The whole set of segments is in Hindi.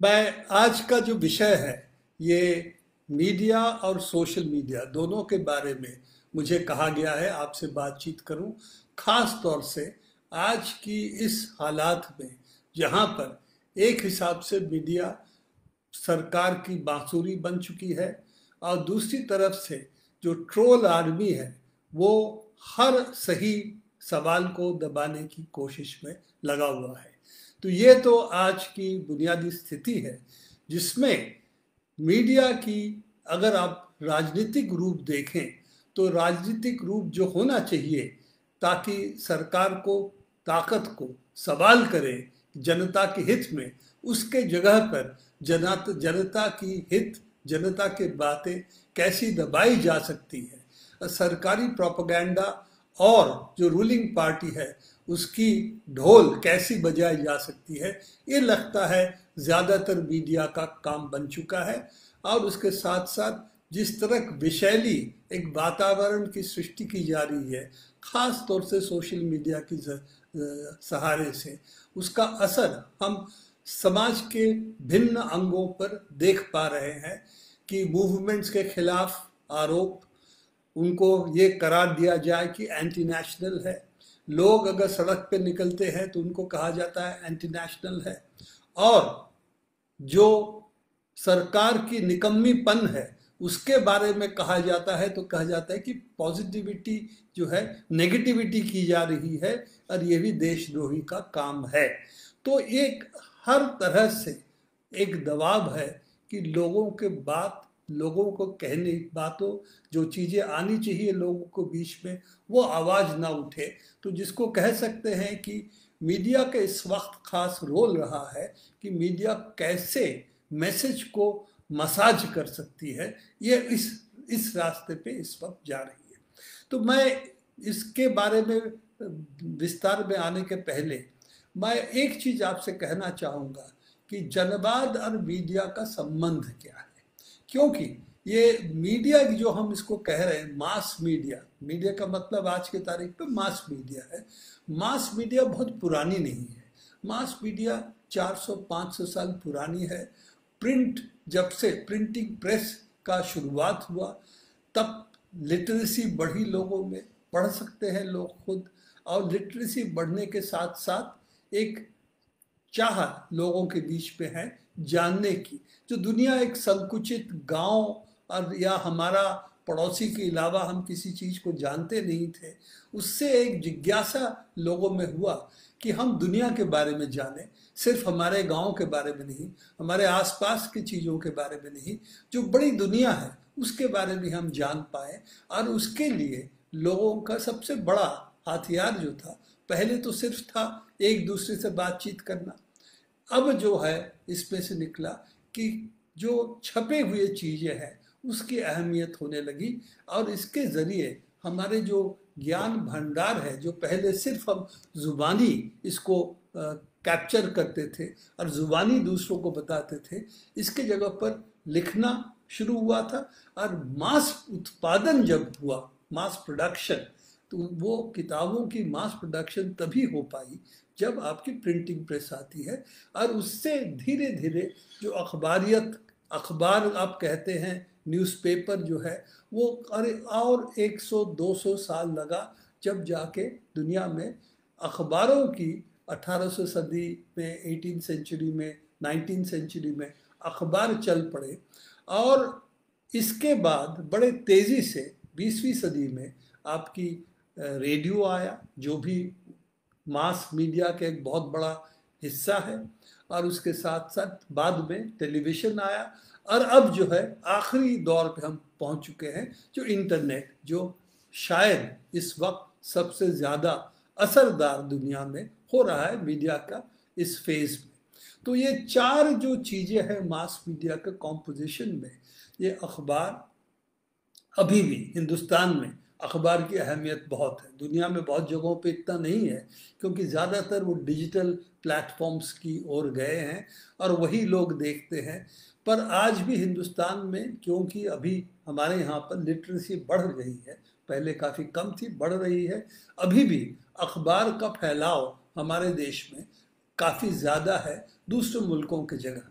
मैं, आज का जो विषय है, ये मीडिया और सोशल मीडिया दोनों के बारे में मुझे कहा गया है, आपसे बातचीत करूँ। खास तौर से आज की इस हालात में, जहाँ पर एक हिसाब से मीडिया सरकार की बांसुरी बन चुकी है और दूसरी तरफ़ से जो ट्रोल आर्मी है, वो हर सही सवाल को दबाने की कोशिश में लगा हुआ है। तो ये तो आज की बुनियादी स्थिति है, जिसमें मीडिया की अगर आप राजनीतिक रूप देखें तो राजनीतिक रूप जो होना चाहिए, ताकि सरकार को, ताकत को सवाल करे जनता के हित में, उसके जगह पर जनता जनता की हित, जनता के बातें कैसी दबाई जा सकती है। सरकारी प्रोपागेंडा और जो रूलिंग पार्टी है उसकी ढोल कैसी बजाई जा सकती है, ये लगता है ज़्यादातर मीडिया का काम बन चुका है। और उसके साथ साथ जिस तरह विशैली, एक वातावरण की सृष्टि की जा रही है, खास तौर से सोशल मीडिया की सहारे से, उसका असर हम समाज के भिन्न अंगों पर देख पा रहे हैं कि मूवमेंट्स के खिलाफ आरोप, उनको ये करार दिया जाए कि एंटी नेशनल है। लोग अगर सड़क पे निकलते हैं तो उनको कहा जाता है एंटी नेशनल है। और जो सरकार की निकम्मीपन है, उसके बारे में कहा जाता है तो कहा जाता है कि पॉजिटिविटी जो है नेगेटिविटी की जा रही है, और ये भी देशद्रोही का काम है। तो एक हर तरह से एक दबाव है कि लोगों के बात लोगों को कहने बातों, जो चीज़ें आनी चाहिए लोगों को बीच में, वो आवाज़ ना उठे। तो जिसको कह सकते हैं कि मीडिया का इस वक्त खास रोल रहा है कि मीडिया कैसे मैसेज को मसाज कर सकती है, ये इस इस रास्ते पे इस वक्त जा रही है। तो मैं इसके बारे में, विस्तार में आने के पहले मैं एक चीज़ आपसे कहना चाहूँगा कि जनवाद और मीडिया का संबंध क्या है? क्योंकि ये मीडिया की जो हम इसको कह रहे हैं, मास मीडिया मीडिया का मतलब आज के तारीख पे मास मीडिया है। मास मीडिया बहुत पुरानी नहीं है। मास मीडिया 400-500 साल पुरानी है। प्रिंट, जब से प्रिंटिंग प्रेस का शुरुआत हुआ, तब लिटरेसी बढ़ी लोगों में, पढ़ सकते हैं लोग खुद। और लिटरेसी बढ़ने के साथ साथ एक चाह लोगों के बीच में है जानने की। जो दुनिया एक संकुचित गाँव और या हमारा पड़ोसी के अलावा हम किसी चीज़ को जानते नहीं थे, उससे एक जिज्ञासा लोगों में हुआ कि हम दुनिया के बारे में जाने। सिर्फ़ हमारे गाँव के बारे में नहीं, हमारे आसपास की चीज़ों के बारे में नहीं, जो बड़ी दुनिया है, उसके बारे में हम जान पाए। और उसके लिए लोगों का सबसे बड़ा हथियार जो था, पहले तो सिर्फ़ था एक दूसरे से बातचीत करना। अब जो है इसमें से निकला कि जो छपे हुए चीज़ें हैं, उसकी अहमियत होने लगी और इसके ज़रिए हमारे जो ज्ञान भंडार है, जो पहले सिर्फ़ हम ज़ुबानी इसको कैप्चर करते थे और ज़ुबानी दूसरों को बताते थे, इसके जगह पर लिखना शुरू हुआ था और मास उत्पादन जब हुआ, मास प्रोडक्शन तो वो किताबों की मास प्रोडक्शन तभी हो पाई जब आपकी प्रिंटिंग प्रेस आती है, और उससे धीरे धीरे जो अखबारियत, अखबार आप कहते हैं न्यूज़पेपर जो है, वो अरे और 100-200 साल लगा जब जाके दुनिया में अखबारों की 1800 सदी में, एटीन सेंचुरी में, नाइनटीन सेंचुरी में अखबार चल पड़े। और इसके बाद बड़े तेज़ी से बीसवीं सदी में आपकी रेडियो आया, जो भी मास मीडिया का एक बहुत बड़ा हिस्सा है और उसके साथ साथ बाद में टेलीविज़न आया और अब जो है आखिरी दौर पे हम पहुँच चुके हैं जो इंटरनेट, जो शायद इस वक्त सबसे ज़्यादा असरदार दुनिया में हो रहा है मीडिया का इस फ़ेज़ में। तो ये चार जो चीज़ें हैं मास मीडिया के कॉम्पोजिशन में, ये अखबार अभी भी हिंदुस्तान में अखबार की अहमियत बहुत है। दुनिया में बहुत जगहों पे इतना नहीं है, क्योंकि ज़्यादातर वो डिजिटल प्लेटफॉर्म्स की ओर गए हैं और वही लोग देखते हैं। पर आज भी हिंदुस्तान में, क्योंकि अभी हमारे यहाँ पर लिटरेसी बढ़ रही है, पहले काफ़ी कम थी, बढ़ रही है, अभी भी अखबार का फैलाव हमारे देश में काफ़ी ज़्यादा है दूसरे मुल्कों की जगह।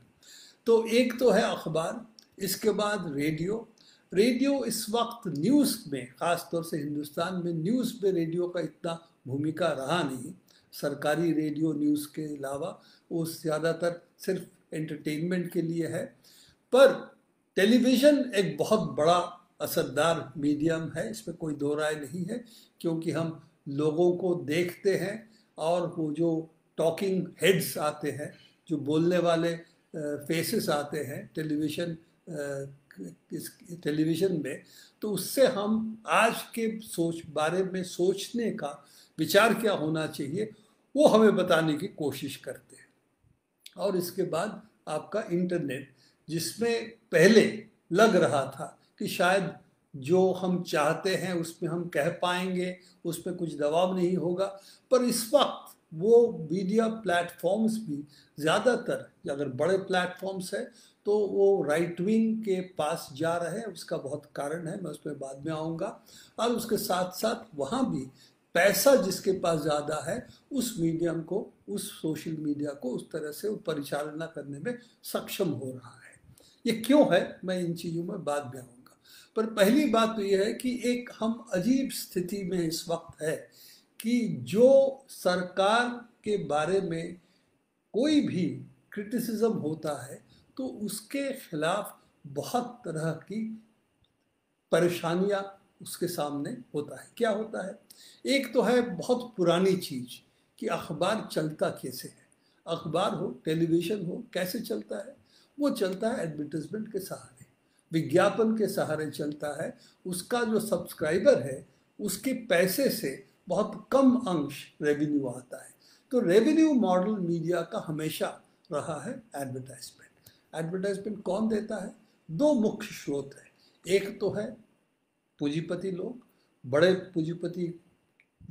तो एक तो है अखबार, इसके बाद रेडियो रेडियो इस वक्त न्यूज़ में ख़ास तौर से हिंदुस्तान में न्यूज़ में रेडियो का इतना भूमिका रहा नहीं। सरकारी रेडियो न्यूज़ के अलावा वो ज़्यादातर सिर्फ़ एंटरटेनमेंट के लिए है। पर टेलीविज़न एक बहुत बड़ा असरदार मीडियम है, इसमें कोई दो राय नहीं है, क्योंकि हम लोगों को देखते हैं और वो जो टॉकिंग हेड्स आते हैं, जो बोलने वाले फेसेस आते हैं टेलीविज़न इस टेलीविज़न में तो उससे हम आज के सोच, बारे में सोचने का विचार क्या होना चाहिए, वो हमें बताने की कोशिश करते हैं। और इसके बाद आपका इंटरनेट, जिसमें पहले लग रहा था कि शायद जो हम चाहते हैं, उसमें हम कह पाएँगे, उसमें कुछ दबाव नहीं होगा, पर इस वक्त वो मीडिया प्लेटफॉर्म्स भी ज़्यादातर, अगर बड़े प्लेटफॉर्म्स हैं तो वो राइट विंग के पास जा रहे हैं, उसका बहुत कारण है, मैं उस पर बाद में आऊँगा। और उसके साथ साथ वहाँ भी पैसा जिसके पास ज़्यादा है, उस मीडियम को, उस सोशल मीडिया को उस तरह से परिचालना करने में सक्षम हो रहा है। ये क्यों है, मैं इन चीज़ों में बाद में आऊँगा। पर पहली बात तो ये है कि एक हम अजीब स्थिति में इस वक्त है कि जो सरकार के बारे में कोई भी क्रिटिसिज्म होता है तो उसके खिलाफ बहुत तरह की परेशानियाँ उसके सामने होता है। क्या होता है? एक तो है बहुत पुरानी चीज़ कि अखबार चलता कैसे है? अखबार हो, टेलीविज़न हो, कैसे चलता है? वो चलता है एडवर्टीजमेंट के सहारे, विज्ञापन के सहारे चलता है। उसका जो सब्सक्राइबर है, उसके पैसे से बहुत कम अंश रेवेन्यू आता है। तो रेवेन्यू मॉडल मीडिया का हमेशा रहा है एडवर्टाइजमेंट एडवर्टाइजमेंट कौन देता है? दो मुख्य स्रोत है। एक तो है पूंजीपति लोग। बड़े पूंजीपति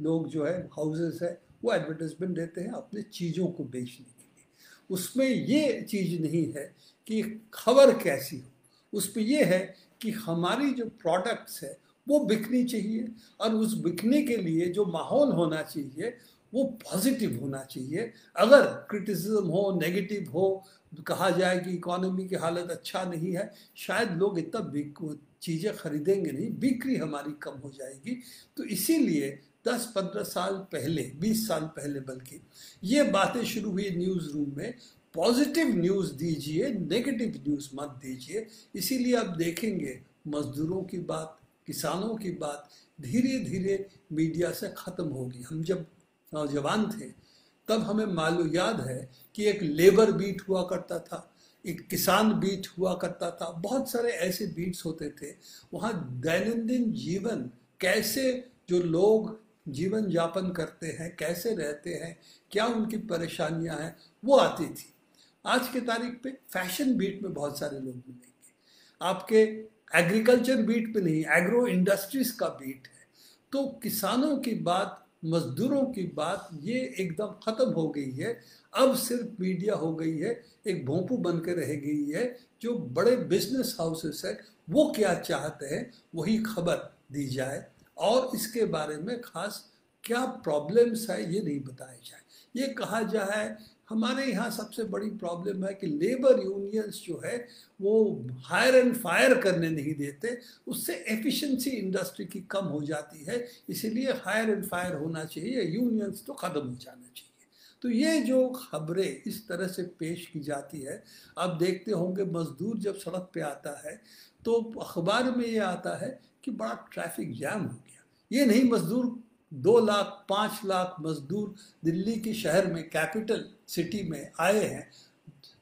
लोग जो है हाउसेस है, वो एडवर्टाइजमेंट देते हैं अपने चीज़ों को बेचने के लिए। उसमें ये चीज़ नहीं है कि खबर कैसी हो। उसमें ये है कि हमारी जो प्रोडक्ट्स है, वो बिकनी चाहिए और उस बिकने के लिए जो माहौल होना चाहिए वो पॉजिटिव होना चाहिए। अगर क्रिटिसिज्म हो नेगेटिव हो, कहा जाए कि इकोनॉमी की हालत अच्छा नहीं है, शायद लोग इतना चीज़ें खरीदेंगे नहीं, बिक्री हमारी कम हो जाएगी। तो इसीलिए 10-15 साल पहले 20 साल पहले बल्कि, ये बातें शुरू हुई न्यूज़ रूम में। पॉजिटिव न्यूज़ दीजिए नेगेटिव न्यूज़ मत दीजिए। इसीलिए आप देखेंगे मजदूरों की बात, किसानों की बात धीरे धीरे मीडिया से ख़त्म होगी। हम जब नौजवान थे। तब हमें मालूम, याद है कि एक लेबर बीट हुआ करता था, एक किसान बीट हुआ करता था। बहुत सारे ऐसे बीट्स होते थे। वहाँ दैनंदिन जीवन कैसे, जो लोग जीवन यापन करते हैं, कैसे रहते हैं, क्या उनकी परेशानियाँ हैं, वो आती थी। आज के तारीख पे फ़ैशन बीट में बहुत सारे लोग मिलेंगे। आपके एग्रीकल्चर बीट पे नहीं, एग्रो इंडस्ट्रीज़ का बीट है। तो किसानों की बात मजदूरों की बात ये एकदम ख़त्म हो गई है। अब सिर्फ़ मीडिया हो गई है, एक भोंपू बन के रह गई है, जो बड़े बिज़नेस हाउसेस है, वो क्या चाहते हैं, वही खबर दी जाए। और इसके बारे में खास क्या प्रॉब्लम्स है, ये नहीं बताया जाए। ये कहा जाए हमारे यहाँ सबसे बड़ी प्रॉब्लम है कि लेबर यूनियंस जो है, वो हायर एंड फायर करने नहीं देते। उससे एफिशिएंसी इंडस्ट्री की कम हो जाती है, इसीलिए हायर एंड फायर होना चाहिए यूनियंस तो ख़त्म हो जाना चाहिए। तो ये जो खबरें इस तरह से पेश की जाती है, आप देखते होंगे मजदूर जब सड़क पे आता है तो अखबार में ये आता है कि बड़ा ट्रैफ़िक जैम हो गया। ये नहीं मजदूर, दो लाख, पाँच लाख मजदूर दिल्ली के शहर में कैपिटल सिटी में आए हैं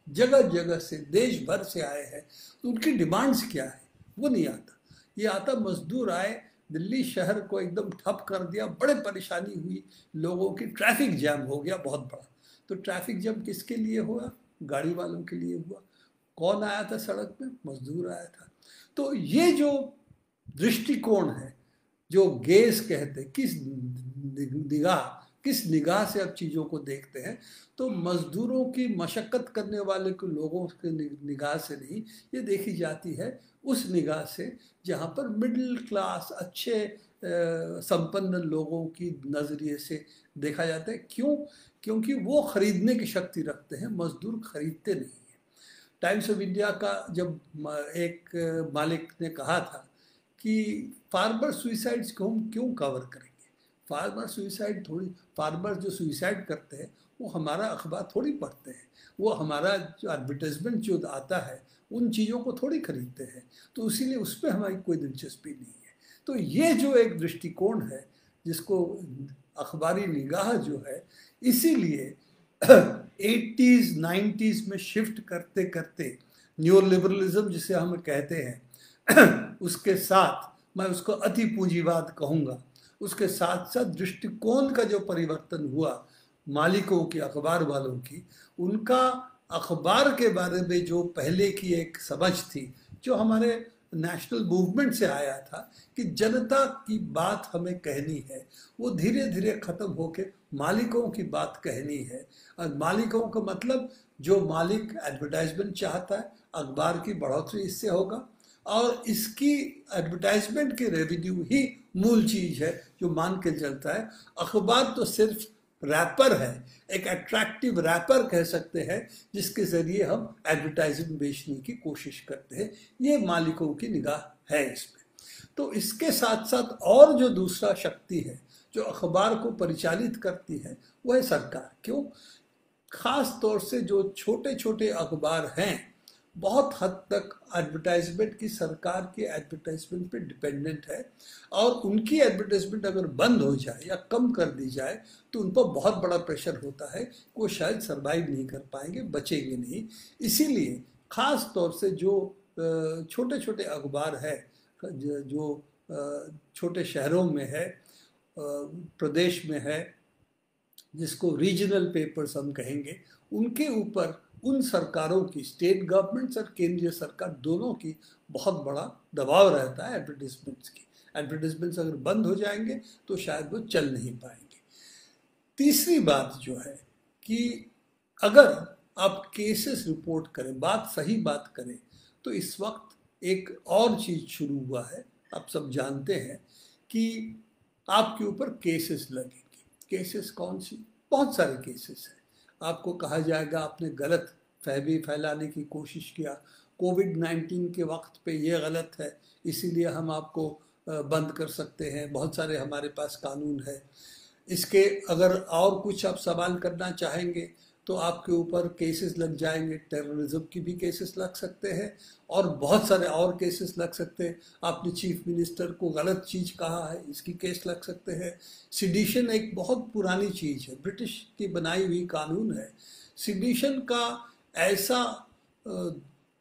जगह जगह से देश भर से आए हैं तो उनकी डिमांड्स क्या है? वो नहीं आता। ये आता मजदूर आए, दिल्ली शहर को एकदम ठप कर दिया, बड़े परेशानी हुई, लोगों की ट्रैफ़िक जैम हो गया बहुत बड़ा। तो ट्रैफ़िक जैम किसके लिए हुआ? गाड़ी वालों के लिए हुआ। कौन आया था सड़क पे? मजदूर आया था। तो ये जो दृष्टिकोण है, जो गेस कहते किस निगाह किस निगाह से अब चीज़ों को देखते हैं तो मज़दूरों की मशक्क़त करने वाले को लोगों के निगाह से नहीं, ये देखी जाती है उस निगाह से जहाँ पर मिडिल क्लास अच्छे संपन्न लोगों की नज़रिए से देखा जाता है। क्यों? क्योंकि वो ख़रीदने की शक्ति रखते हैं, मज़दूर ख़रीदते नहीं हैं। टाइम्स ऑफ़ इंडिया का जब एक मालिक ने कहा था कि फार्मर सुइसाइड्स को हम क्यों कवर करेंगे? फार्मर सुइसाइड थोड़ी, फार्मर जो सुइसाइड करते हैं, वो हमारा अखबार थोड़ी पढ़ते हैं। वो हमारा जो एडवर्टाइजमेंट जो आता है, उन चीज़ों को थोड़ी खरीदते हैं। तो इसीलिए उस पर हमारी कोई दिलचस्पी नहीं है। तो ये जो एक दृष्टिकोण है, जिसको अखबारी निगाह जो है, इसीलिए एटीज़ नाइन्टीज़ में शिफ्ट करते करते न्यू लिबरलिज्म जिसे हम कहते हैं, उसके साथ मैं उसको अति पूंजीवाद कहूँगा। उसके साथ साथ दृष्टिकोण का जो परिवर्तन हुआ, मालिकों की, अखबार वालों की, उनका अखबार के बारे में जो पहले की एक समझ थी, जो हमारे नेशनल मूवमेंट से आया था कि जनता की बात हमें कहनी है, वो धीरे धीरे ख़त्म होके मालिकों की बात कहनी है। और मालिकों का मतलब जो मालिक एडवर्टाइजमेंट चाहता है, अखबार की बढ़ोतरी इससे होगा। और इसकी एडवर्टाइजमेंट के रेवेन्यू ही मूल चीज़ है जो मान के चलता है। अखबार तो सिर्फ़ रैपर है, एक अट्रैक्टिव रैपर कह सकते हैं, जिसके ज़रिए हम एडवर्टाइजिंग बेचने की कोशिश करते हैं। ये मालिकों की निगाह है इसमें। तो इसके साथ साथ और जो दूसरा शक्ति है, जो अखबार को परिचालित करती है, वह सरकार। क्यों? खास तौर से जो छोटे छोटे अखबार हैं बहुत हद तक एडवर्टाइजमेंट की सरकार के एडवर्टाइजमेंट पे डिपेंडेंट है। और उनकी एडवर्टाइजमेंट अगर बंद हो जाए या कम कर दी जाए तो उन पर बहुत बड़ा प्रेशर होता है वो शायद सरवाइव नहीं कर पाएँगे, बचेंगे नहीं। इसीलिए ख़ास तौर से जो छोटे छोटे अखबार है, जो छोटे शहरों में है प्रदेश में है, जिसको रीजनल पेपर्स हम कहेंगे, उनके ऊपर उन सरकारों की स्टेट गवर्नमेंट्स और केंद्रीय सरकार दोनों की बहुत बड़ा दबाव रहता है एडवर्टीजमेंट्स की। एडवर्टीजमेंट्स अगर बंद हो जाएँगे तो शायद वो चल नहीं पाएँगे। तीसरी बात जो है कि अगर आप केसेस रिपोर्ट करें, बात सही बात करें तो इस वक्त एक और चीज़ शुरू हुआ है। आप सब जानते हैं कि आपके ऊपर केसेस लगेंगे। केसेस कौन सी? बहुत सारे केसेस हैं। आपको कहा जाएगा, आपने गलत फहमी फैलाने की कोशिश किया। कोविड नाइन्टीन के वक्त पे ये गलत है, इसीलिए हम आपको बंद कर सकते हैं। बहुत सारे हमारे पास कानून है। इसके अगर और कुछ आप सवाल करना चाहेंगे तो आपके ऊपर केसेस लग जाएँगे। टेररिज्म की भी केसेस लग सकते हैं और बहुत सारे और केसेस लग सकते हैं। आपने चीफ मिनिस्टर को गलत चीज़ कहा है, इसकी केस लग सकते हैं। सिडिशन एक बहुत पुरानी चीज़ है। ब्रिटिश की बनाई हुई कानून है। सिडिशन का ऐसा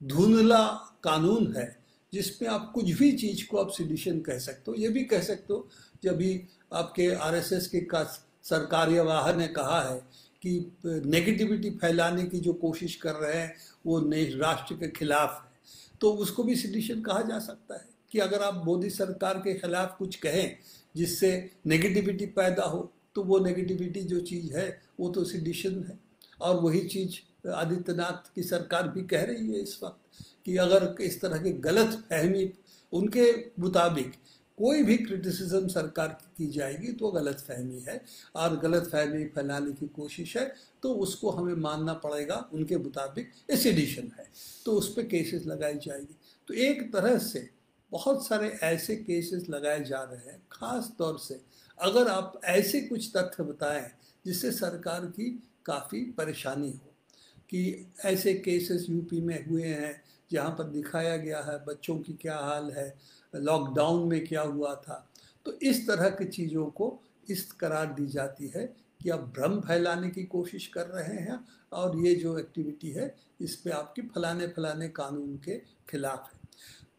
धुंधला कानून है जिसमें आप कुछ भी चीज़ को आप सिडिशन कह सकते हो। ये भी कह सकते हो, जब भी आपके आरएसएस के का सरकारी वाहन ने कहा है कि नेगेटिविटी फैलाने की जो कोशिश कर रहे हैं, वो राष्ट्र के खिलाफ है। तो उसको भी सिडिशन कहा जा सकता है कि अगर आप मोदी सरकार के खिलाफ कुछ कहें, जिससे नेगेटिविटी पैदा हो तो वो नेगेटिविटी जो चीज़ है, वो तो सिडिशन है। और वही चीज़ आदित्यनाथ की सरकार भी कह रही है इस वक्त कि अगर इस तरह की गलत फहमी उनके मुताबिक कोई भी क्रिटिसिज्म सरकार की जाएगी तो गलत फहमी है। और गलत फहमी फैलाने की कोशिश है तो उसको हमें मानना पड़ेगा, उनके मुताबिक एसिडिशन है। तो उस पर केसेस लगाई जाएगी। तो एक तरह से बहुत सारे ऐसे केसेस लगाए जा रहे हैं, ख़ास तौर से अगर आप ऐसे कुछ तथ्य बताएँ जिससे सरकार की काफ़ी परेशानी हो कि ऐसे केसेस यूपी में हुए हैं, जहाँ पर दिखाया गया है बच्चों की क्या हाल है लॉकडाउन में क्या हुआ था? तो इस तरह की चीज़ों को इस करार दी जाती है कि आप भ्रम फैलाने की कोशिश कर रहे हैं और ये जो एक्टिविटी है, इस पे आपकी फलाने फलाने कानून के खिलाफ है।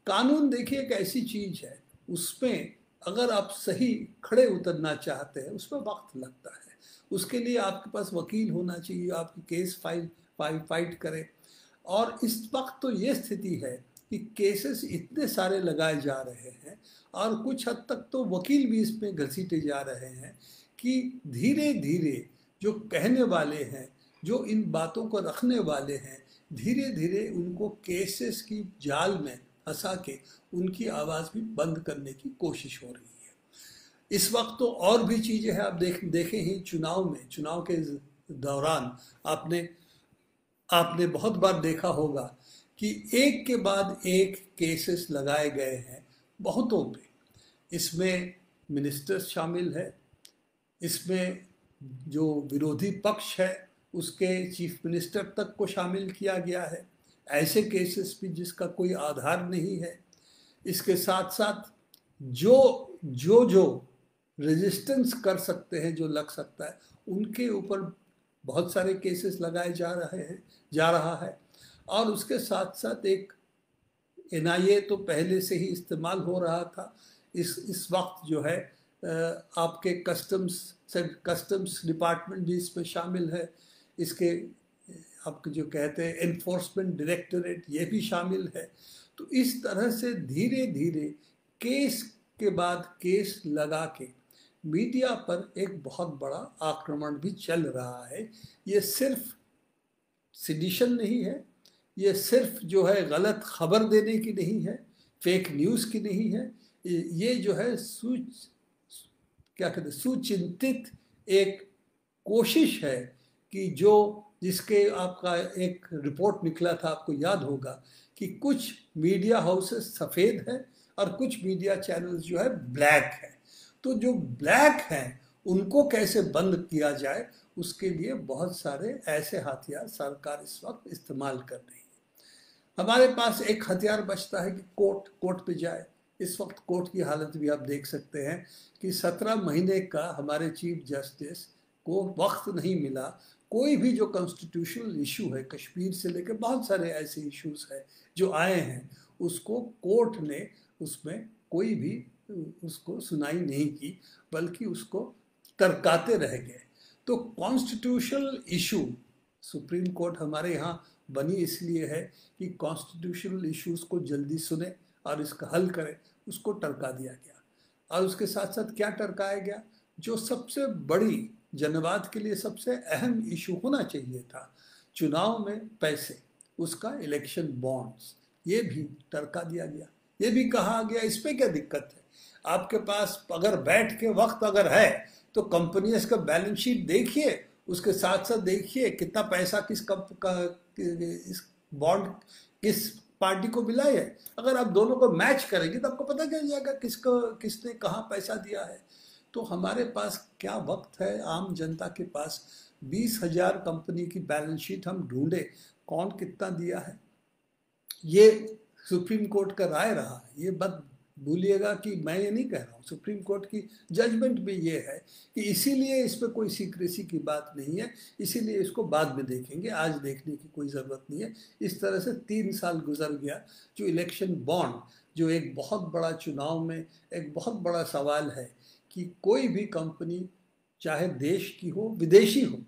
कानून देखिए एक ऐसी चीज़ है, उसमें अगर आप सही खड़े उतरना चाहते हैं, उसमें वक्त लगता है। उसके लिए आपके पास वकील होना चाहिए, आपकी केस फ़ाइल फ़ाइल फाइट करें। और इस वक्त तो ये स्थिति है कि केसेस इतने सारे लगाए जा रहे हैं और कुछ हद तक तो वकील भी इसमें घसीटे जा रहे हैं कि धीरे धीरे जो कहने वाले हैं, जो इन बातों को रखने वाले हैं धीरे धीरे उनको केसेस की जाल में फंसा के उनकी आवाज़ भी बंद करने की कोशिश हो रही है। इस वक्त तो और भी चीज़ें हैं, आप देख, देखें ही चुनाव में, चुनाव के दौरान आपने आपने बहुत बार देखा होगा कि एक के बाद एक केसेस लगाए गए हैं बहुतों पे। इसमें मिनिस्टर्स शामिल है, इसमें जो विरोधी पक्ष है, उसके चीफ मिनिस्टर तक को शामिल किया गया है। ऐसे केसेस भी जिसका कोई आधार नहीं है। इसके साथ साथ जो जो जो रेजिस्टेंस कर सकते हैं, जो लग सकता है, उनके ऊपर बहुत सारे केसेस लगाए जा रहे हैं, जा रहा है। और उसके साथ साथ एक एनआईए तो पहले से ही इस्तेमाल हो रहा था। इस इस वक्त जो है आपके कस्टम्स कस्टम्स डिपार्टमेंट भी इसमें शामिल है। इसके आपके जो कहते हैं एनफोर्समेंट डायरेक्टरेट ये भी शामिल है। तो इस तरह से धीरे धीरे केस के बाद केस लगा के मीडिया पर एक बहुत बड़ा आक्रमण भी चल रहा है। ये सिर्फ़ सिडिशन नहीं है ये सिर्फ़ जो है गलत खबर देने की नहीं है फेक न्यूज़ की नहीं है, ये जो है सु क्या कहते सुचिंतित एक कोशिश है कि जो जिसके आपका एक रिपोर्ट निकला था, आपको याद होगा कि कुछ मीडिया हाउसेस सफ़ेद हैं और कुछ मीडिया चैनल्स जो है ब्लैक है। तो जो ब्लैक हैं, उनको कैसे बंद किया जाए, उसके लिए बहुत सारे ऐसे हथियार सरकार इस वक्त इस्तेमाल कर रही है। हमारे पास एक हथियार बचता है कि कोर्ट कोर्ट पे जाए। इस वक्त कोर्ट की हालत भी आप देख सकते हैं कि सत्रह महीने का हमारे चीफ जस्टिस को वक्त नहीं मिला। कोई भी जो कॉन्स्टिट्यूशनल इशू है, कश्मीर से लेकर बहुत सारे ऐसे इश्यूज़ हैं जो आए हैं, उसको कोर्ट ने उसमें कोई भी, उसको सुनाई नहीं की, बल्कि उसको तरकाते रह गए। तो कॉन्स्टिट्यूशनल इशू सुप्रीम कोर्ट हमारे यहाँ बनी इसलिए है कि कॉन्स्टिट्यूशनल इश्यूज़ को जल्दी सुने और इसका हल करें, उसको टरका दिया गया। और उसके साथ साथ क्या टरकाया गया? जो सबसे बड़ी जनवाद के लिए सबसे अहम इशू होना चाहिए था, चुनाव में पैसे, उसका इलेक्शन बॉन्ड्स ये भी टरका दिया गया। ये भी कहा गया, इस पर क्या दिक्कत है? आपके पास अगर बैठ के वक्त अगर है तो कंपनी का बैलेंस शीट देखिए, उसके साथ साथ देखिए कितना पैसा किस कप इस बॉन्ड किस पार्टी को मिला है? अगर आप दोनों को मैच करेंगे तो आपको पता चल जाएगा किसको, किसने कहाँ पैसा दिया है। तो हमारे पास क्या वक्त है? आम जनता के पास बीस हज़ार कंपनी की बैलेंस शीट हम ढूंढे, कौन कितना दिया है? ये सुप्रीम कोर्ट का राय रहा ये बात भूलिएगा कि मैं ये नहीं कह रहा हूँ, सुप्रीम कोर्ट की जजमेंट भी ये है कि इसीलिए इस पर कोई सीक्रेसी की बात नहीं है, इसीलिए इसको बाद में देखेंगे, आज देखने की कोई ज़रूरत नहीं है। इस तरह से तीन साल गुजर गया, जो इलेक्शन बॉन्ड जो एक बहुत बड़ा चुनाव में एक बहुत बड़ा सवाल है कि कोई भी कंपनी चाहे देश की हो, विदेशी हो,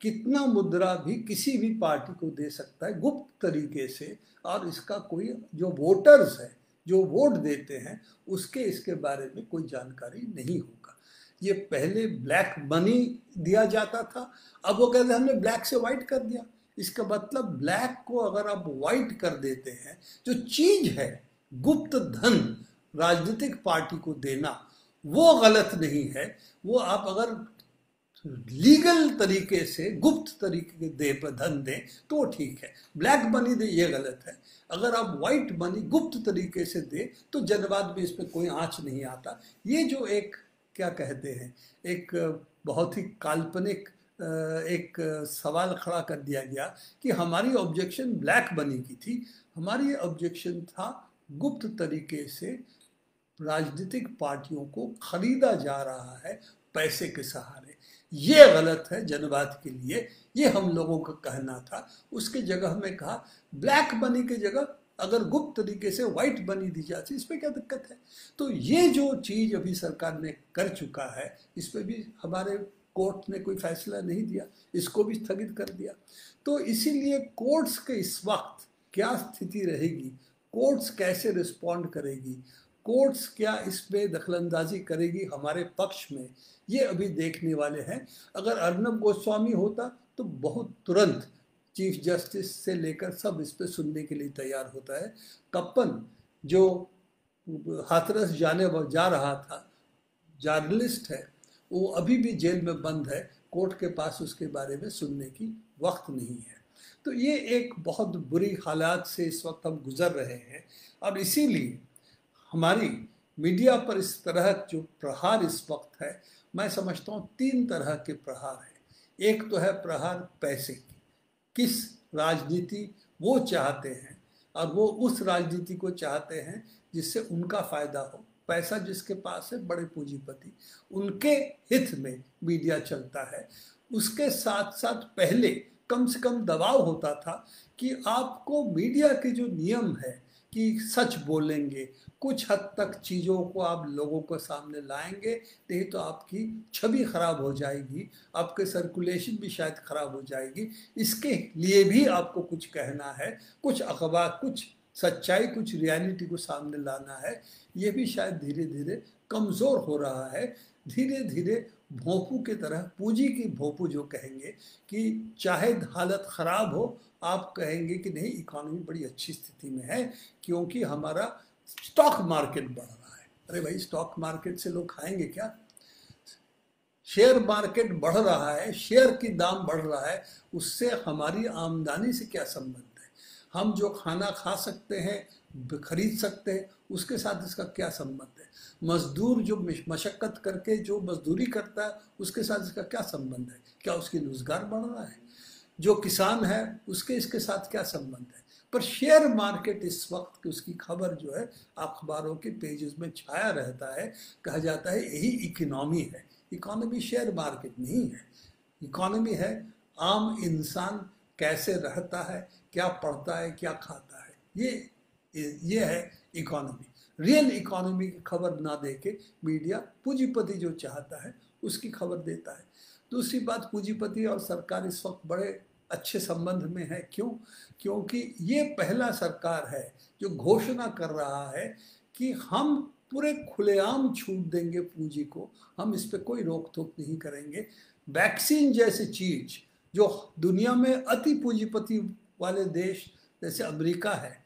कितना मुद्रा भी किसी भी पार्टी को दे सकता है, गुप्त तरीके से, और इसका कोई, जो वोटर्स है जो वोट देते हैं, उसके इसके बारे में कोई जानकारी नहीं होगा। ये पहले ब्लैक मनी दिया जाता था, अब वो कहते हमने ब्लैक से वाइट कर दिया। इसका मतलब ब्लैक को अगर आप वाइट कर देते हैं, जो चीज़ है, गुप्त धन, राजनीतिक पार्टी को देना, वो गलत नहीं है। वो आप अगर लीगल तरीके से, गुप्त तरीके के दे पर धन दें तो ठीक है। ब्लैक मनी दे, ये गलत है। अगर आप व्हाइट मनी गुप्त तरीके से दे तो जनवाद में इस पर कोई आँच नहीं आता। ये जो एक, क्या कहते हैं, एक बहुत ही काल्पनिक एक सवाल खड़ा कर दिया गया कि हमारी ऑब्जेक्शन ब्लैक मनी की थी। हमारी ऑब्जेक्शन था गुप्त तरीके से राजनीतिक पार्टियों को खरीदा जा रहा है पैसे के सहारे। ये गलत है जनवाद के लिए। ये हम लोगों का कहना था। उसके जगह में कहा, ब्लैक बनी की जगह अगर गुप्त तरीके से व्हाइट बनी दी जाती इस पर क्या दिक्कत है? तो ये जो चीज़ अभी सरकार ने कर चुका है, इस पर भी हमारे कोर्ट ने कोई फैसला नहीं दिया, इसको भी स्थगित कर दिया। तो इसीलिए कोर्ट्स के इस वक्त क्या स्थिति रहेगी? कोर्ट्स कैसे रिस्पॉन्ड करेगी? कोर्ट्स क्या इसमें दखलंदाजी करेगी हमारे पक्ष में? ये अभी देखने वाले हैं। अगर अर्नब गोस्वामी होता तो बहुत तुरंत चीफ जस्टिस से लेकर सब इस पर सुनने के लिए तैयार होता है। कप्पन जो हाथरस जाने जा रहा था, जर्नलिस्ट है, वो अभी भी जेल में बंद है, कोर्ट के पास उसके बारे में सुनने की वक्त नहीं है। तो ये एक बहुत बुरी हालात से इस वक्त हम गुजर रहे हैं। और इसीलिए हमारी मीडिया पर इस तरह जो प्रहार इस वक्त है मैं समझता हूँ तीन तरह के प्रहार हैं। एक तो है प्रहार पैसे की। किस राजनीति वो चाहते हैं और वो उस राजनीति को चाहते हैं जिससे उनका फ़ायदा हो। पैसा जिसके पास है, बड़े पूंजीपति, उनके हित में मीडिया चलता है। उसके साथ साथ पहले कम से कम दबाव होता था कि आपको मीडिया के जो नियम है कि सच बोलेंगे। कुछ हद तक चीज़ों को आप लोगों को सामने लाएँगे, नहीं तो आपकी छवि खराब हो जाएगी, आपके सर्कुलेशन भी शायद खराब हो जाएगी। इसके लिए भी आपको कुछ कहना है, कुछ अखबार, कुछ सच्चाई, कुछ रियलिटी को सामने लाना है, ये भी शायद धीरे धीरे कमज़ोर हो रहा है। धीरे धीरे भोंपू के तरह, पूंजी की भोंपू जो कहेंगे कि चाहे हालत ख़राब हो आप कहेंगे कि नहीं इकोनॉमी बड़ी अच्छी स्थिति में है, क्योंकि हमारा स्टॉक मार्केट बढ़ रहा है। अरे भाई स्टॉक मार्केट से लोग खाएँगे क्या? शेयर मार्केट बढ़ रहा है शेयर की दाम बढ़ रहा है, उससे हमारी आमदनी से क्या संबंध है? हम जो खाना खा सकते हैं, खरीद सकते हैं, उसके साथ इसका क्या संबंध है? मजदूर जो मशक्क़त करके जो मजदूरी करता है, उसके साथ इसका क्या संबंध है? क्या उसकी रोज़गार बढ़ रहा है? जो किसान है, उसके इसके साथ क्या संबंध है? पर शेयर मार्केट इस वक्त की उसकी खबर जो है, अखबारों के पेजेस में छाया रहता है। कहा जाता है यही इकोनॉमी है। इकोनॉमी शेयर मार्केट नहीं है। इकोनॉमी है, आम इंसान कैसे रहता है, क्या पढ़ता है, क्या खाता है। ये ये है इकोनॉमी रियल इकोनॉमी की खबर ना दे के मीडिया पूंजीपति जो चाहता है उसकी खबर देता है। दूसरी बात, पूंजीपति और सरकार इस वक्त बड़े अच्छे संबंध में है। क्यों? क्योंकि ये पहला सरकार है जो घोषणा कर रहा है कि हम पूरे खुलेआम छूट देंगे पूंजी को। हम इस पर कोई रोक टोक नहीं करेंगे। वैक्सीन जैसी चीज़ जो दुनिया में अति पूंजीपति वाले देश, जैसे अमेरिका है,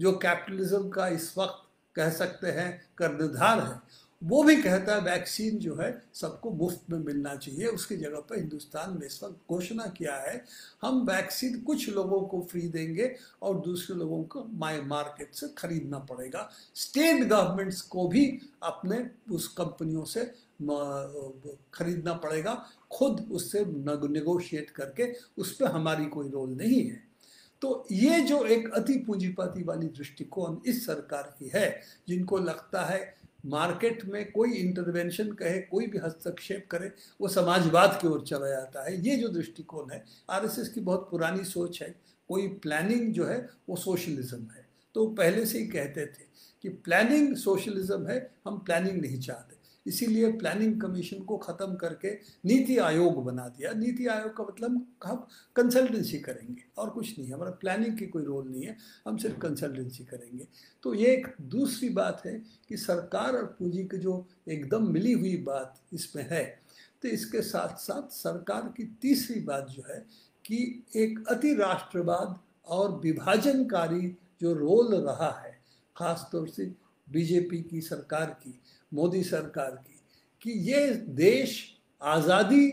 जो कैपिटलिज्म का इस वक्त कह सकते हैं, कर्णधार है वो भी कहता है, वैक्सीन जो है सबको मुफ़्त में मिलना चाहिए। उसकी जगह पर हिंदुस्तान ने इस वक्त घोषणा किया है, हम वैक्सीन कुछ लोगों को फ्री देंगे और दूसरे लोगों को माई मार्केट से खरीदना पड़ेगा। स्टेट गवर्नमेंट्स को भी अपने उस कंपनियों से खरीदना पड़ेगा। खुद उससे नेगोशिएट करके उस पर हमारी कोई रोल नहीं है। तो ये जो एक अति पूंजीपति वाली दृष्टिकोण इस सरकार की है, जिनको लगता है मार्केट में कोई इंटरवेंशन कहे, कोई भी हस्तक्षेप करे, वो समाजवाद की ओर चला जाता है। ये जो दृष्टिकोण है आरएसएस की बहुत पुरानी सोच है। कोई प्लानिंग जो है, वो सोशलिज्म है। तो पहले से ही कहते थे कि प्लानिंग सोशलिज्म है, हम प्लानिंग नहीं चाहते। इसीलिए प्लानिंग कमीशन को ख़त्म करके नीति आयोग बना दिया। नीति आयोग का मतलब हम कंसल्टेंसी करेंगे और कुछ नहीं हमारा प्लानिंग की कोई रोल नहीं है। हम सिर्फ़ कंसल्टेंसी करेंगे। तो ये एक दूसरी बात है कि सरकार और पूंजी की जो एकदम मिली हुई बात इसमें है तो इसके साथ साथ सरकार की तीसरी बात जो है कि एक अति राष्ट्रवाद और विभाजनकारी जो रोल रहा है, ख़ासतौर से बीजेपी की सरकार की मोदी सरकार की, कि ये देश आज़ादी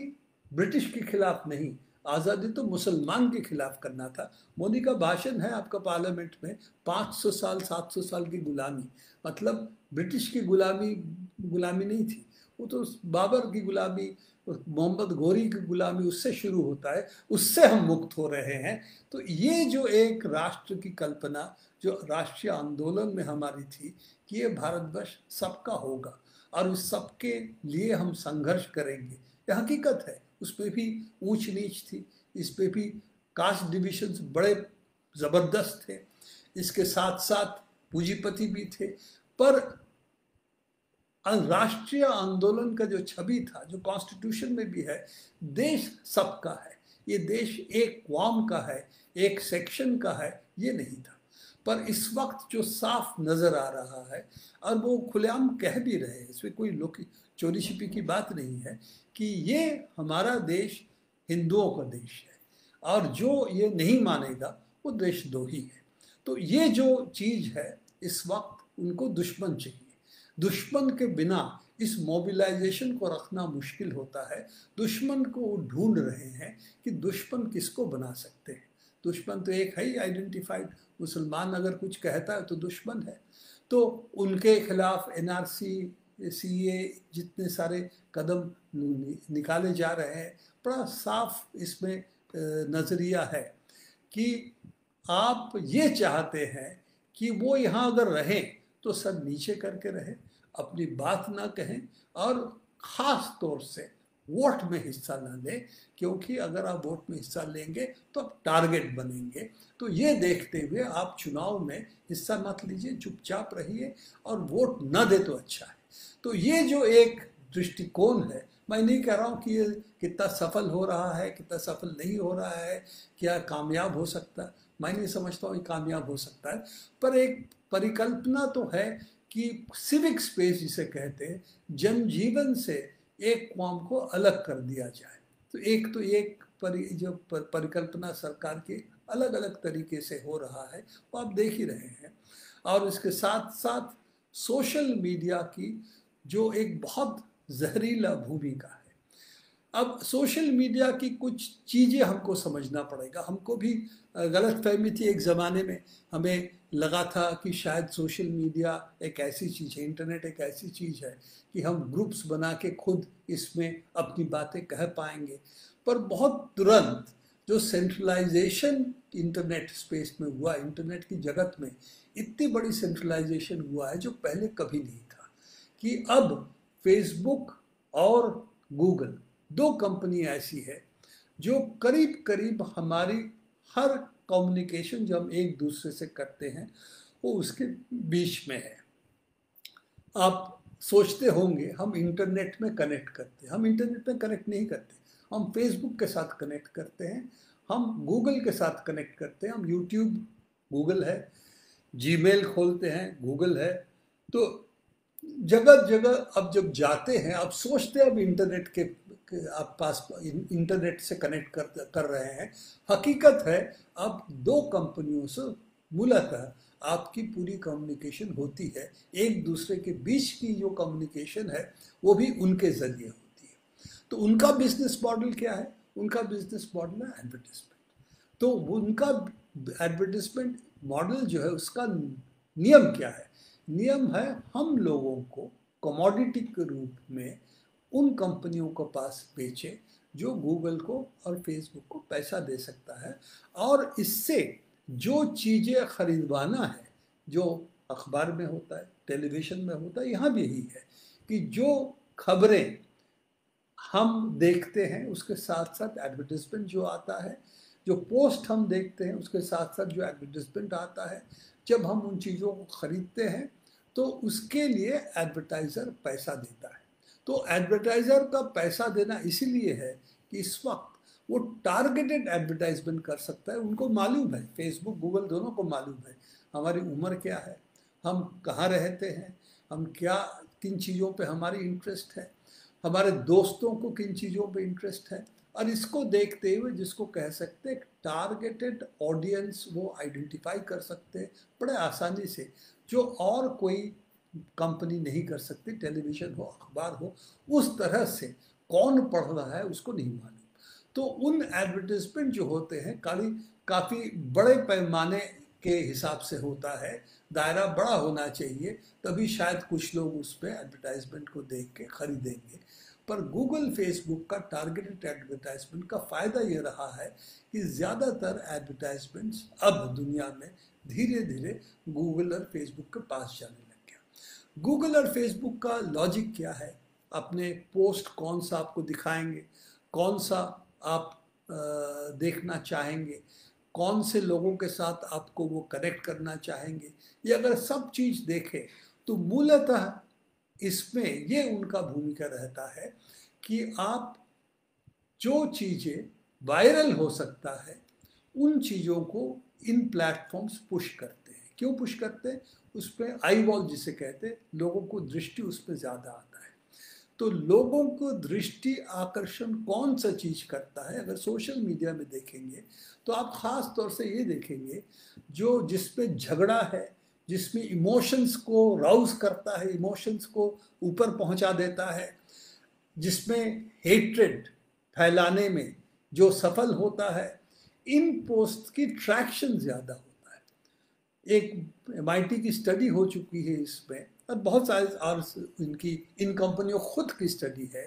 ब्रिटिश के खिलाफ नहीं, आज़ादी तो मुसलमान के खिलाफ करना था। मोदी का भाषण है आपका पार्लियामेंट में 500 साल 700 साल की गुलामी। मतलब ब्रिटिश की गुलामी गुलामी नहीं थी। वो तो उस बाबर की गुलामी मोहम्मद गोरी की गुलामी उससे शुरू होता है, उससे हम मुक्त हो रहे हैं। तो ये जो एक राष्ट्र की कल्पना, जो राष्ट्रीय आंदोलन में हमारी थी कि ये भारतवर्ष सबका होगा और उस सबके लिए हम संघर्ष करेंगे, ये हकीकत है। उस पर भी ऊंच नीच थी, इस पर भी कास्ट डिविजन बड़े ज़बरदस्त थे, इसके साथ साथ पूंजीपति भी थे। पर राष्ट्रीय आंदोलन का जो छवि था, जो कॉन्स्टिट्यूशन में भी है, देश सबका है। ये देश एक क्वाम का है, एक सेक्शन का है, ये नहीं था। पर इस वक्त जो साफ़ नज़र आ रहा है, और वो खुलेआम कह भी रहे हैं, इसमें कोई लोग चोरी छिपी की बात नहीं है, कि ये हमारा देश हिंदुओं का देश है, और जो ये नहीं मानेगा, वो देशद्रोही है। तो ये जो चीज़ है, इस वक्त उनको दुश्मन चाहिए। दुश्मन के बिना इस मोबिलाइजेशन को रखना मुश्किल होता है। दुश्मन को वो ढूंढ रहे हैं कि दुश्मन किसको बना सकते हैं। दुश्मन तो एक है ही आइडेंटिफाइड मुसलमान अगर कुछ कहता है तो दुश्मन है। तो उनके खिलाफ एन आर सी ए जितने सारे कदम निकाले जा रहे हैं, बड़ा साफ़ इसमें नज़रिया है कि आप ये चाहते हैं कि वो यहाँ अगर रहें तो सर नीचे करके रहें। अपनी बात ना कहें और ख़ास तौर से वोट में हिस्सा न लें, क्योंकि अगर आप वोट में हिस्सा लेंगे तो आप टारगेट बनेंगे। तो ये देखते हुए आप चुनाव में हिस्सा मत लीजिए, चुपचाप रहिए और वोट न दे तो अच्छा है। तो ये जो एक दृष्टिकोण है, मैं नहीं कह रहा हूँ कि ये कितना सफल हो रहा है, कितना सफल नहीं हो रहा है, क्या कामयाब हो सकता है। मैं नहीं समझता हूँ कामयाब हो सकता है, पर एक परिकल्पना तो है कि सिविक स्पेस जिसे कहते हैं जनजीवन से एक कौम को अलग कर दिया जाए। तो एक तो एक परि जो पर, परिकल्पना सरकार की अलग अलग तरीके से हो रहा है वो आप देख ही रहे हैं। और इसके साथ साथ सोशल मीडिया की जो एक बहुत जहरीला भूमिका अब सोशल मीडिया की कुछ चीज़ें हमको समझना पड़ेगा। हमको भी गलत फहमी थी एक ज़माने में। हमें लगा था कि शायद सोशल मीडिया एक ऐसी चीज़ है, इंटरनेट एक ऐसी चीज़ है कि हम ग्रुप्स बना के खुद इसमें अपनी बातें कह पाएँगे। पर बहुत तुरंत जो सेंट्रलाइजेशन इंटरनेट स्पेस में हुआ इंटरनेट की जगत में इतनी बड़ी सेंट्रलाइजेशन हुआ है जो पहले कभी नहीं था कि अब फेसबुक और गूगल दो कंपनी ऐसी है जो करीब करीब हमारी हर कम्युनिकेशन जो हम एक दूसरे से करते हैं, वो उसके बीच में है। आप सोचते होंगे, हम इंटरनेट में कनेक्ट करते हैं। हम इंटरनेट में कनेक्ट नहीं करते। हम फेसबुक के साथ कनेक्ट करते हैं। हम गूगल के साथ कनेक्ट करते हैं। हम यूट्यूब गूगल है। जीमेल खोलते हैं गूगल है। तो जगह जगह अब जब जाते हैं अब सोचते हैं अब इंटरनेट के आप पास इंटरनेट से कनेक्ट कर कर रहे हैं। हकीकत है, अब दो कंपनियों से मूलतः आपकी पूरी कम्युनिकेशन होती है। एक दूसरे के बीच की जो कम्युनिकेशन है, वो भी उनके ज़रिए होती है। तो उनका बिज़नेस मॉडल क्या है? उनका बिज़नेस मॉडल है एडवर्टिजमेंट तो उनका एडवर्टिजमेंट मॉडल जो है, उसका नियम क्या है? नियम है, हम लोगों को कमोडिटी के रूप में उन कंपनियों को पास बेचे जो गूगल को और फेसबुक को पैसा दे सकता है। और इससे जो चीज़ें खरीदवाना है, जो अखबार में होता है, टेलीविज़न में होता है, यहाँ भी यही है कि जो खबरें हम देखते हैं, उसके साथ साथ एडवर्टिजमेंट जो आता है, जो पोस्ट हम देखते हैं, उसके साथ साथ जो एडवर्टिजमेंट आता है, जब हम उन चीज़ों को ख़रीदते हैं तो उसके लिए एडवर्टाइज़र पैसा देता है। तो एडवर्टाइज़र का पैसा देना इसीलिए है कि इस वक्त वो टारगेटेड एडवर्टाइजमेंट कर सकता है, उनको मालूम है फेसबुक गूगल दोनों को मालूम है, हमारी उम्र क्या है, हम कहाँ रहते हैं, हम क्या, किन चीज़ों पे हमारी इंटरेस्ट है, हमारे दोस्तों को किन चीज़ों पे इंटरेस्ट है, और इसको देखते हुए जिसको कह सकते हैं टारगेटेड ऑडियंस वो आइडेंटिफाई कर सकते हैं बड़े आसानी से, जो और कोई कंपनी नहीं कर सकती टेलीविज़न हो, अखबार हो, उस तरह से कौन पढ़ रहा है उसको नहीं मालूम। तो उन एडवर्टिजमेंट जो होते हैं, काली, काफ़ी बड़े पैमाने के हिसाब से होता है, दायरा बड़ा होना चाहिए, तभी शायद कुछ लोग उस पर एडवर्टाइजमेंट को देख के खरीदेंगे। पर गूगल फेसबुक का टारगेटेड एडवर्टाइजमेंट का फ़ायदा ये रहा है कि ज़्यादातर एडवर्टाइजमेंट्स अब दुनिया में धीरे धीरे गूगल और फेसबुक के पास जाने गूगल और फेसबुक का लॉजिक क्या है? अपने पोस्ट कौन सा आपको दिखाएँगे? कौन सा आप देखना चाहेंगे? कौन से लोगों के साथ आपको वो कनेक्ट करना चाहेंगे? ये अगर सब चीज़ देखें तो मूलतः इसमें ये उनका भूमिका रहता है कि आप जो चीज़ें वायरल हो सकता है, उन चीज़ों को इन प्लेटफॉर्म्स पुश करते हैं। क्यों पुश करते हैं? उस पर आई वॉल जिसे कहते हैं, लोगों को दृष्टि उस पर ज़्यादा आता है। तो लोगों को दृष्टि आकर्षण कौन सा चीज़ करता है, अगर सोशल मीडिया में देखेंगे तो आप ख़ास तौर से ये देखेंगे, जो जिसमें झगड़ा है, जिसमें इमोशंस को राउज करता है इमोशंस को ऊपर पहुँचा देता है, जिसमें हेट्रेड फैलाने में जो सफल होता है, इन पोस्ट की ट्रैक्शन ज़्यादा एक एमआईटी की स्टडी हो चुकी है इसमें। और बहुत सारे और इनकी, इन कंपनियों खुद की स्टडी है